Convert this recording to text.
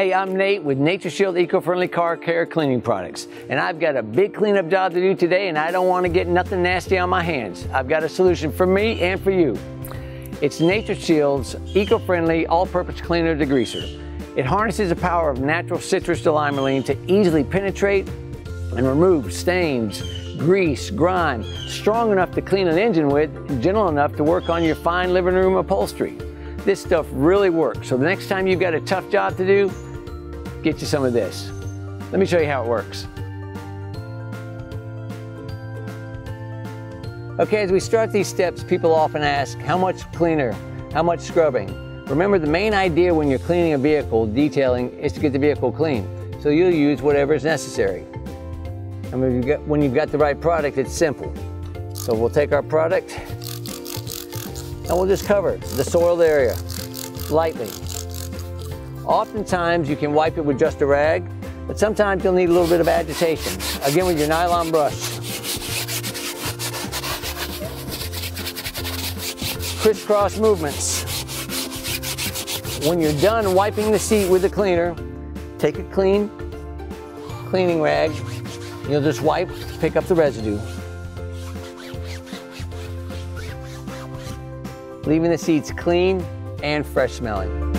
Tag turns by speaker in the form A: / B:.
A: Hey, I'm Nate with Nature Shield Eco-Friendly Car Care Cleaning Products, and I've got a big cleanup job to do today, and I don't want to get nothing nasty on my hands. I've got a solution for me and for you. It's Nature Shield's eco-friendly all-purpose cleaner degreaser. It harnesses the power of natural citrus limonene to easily penetrate and remove stains, grease, grime, strong enough to clean an engine with, gentle enough to work on your fine living room upholstery. This stuff really works, so the next time you've got a tough job to do, get you some of this. Let me show you how it works. Okay, as we start these steps, people often ask, how much cleaner, how much scrubbing? Remember, the main idea when you're cleaning a vehicle, detailing, is to get the vehicle clean. So you'll use whatever is necessary. And when you've, got, when you've got the right product, it's simple. So we'll take our product and we'll just cover the soiled area lightly. Oftentimes you can wipe it with just a rag, but sometimes you'll need a little bit of agitation. Again, with your nylon brush. crisscross movements. When you're done wiping the seat with the cleaner, take a clean cleaning rag. You'll just wipe, pick up the residue. Leaving the seats clean and fresh smelling.